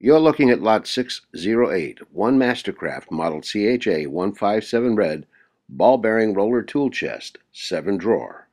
You're looking at lot 608, one Mastercraft Model CHA 157 Red, ball bearing roller tool chest, 7 drawer.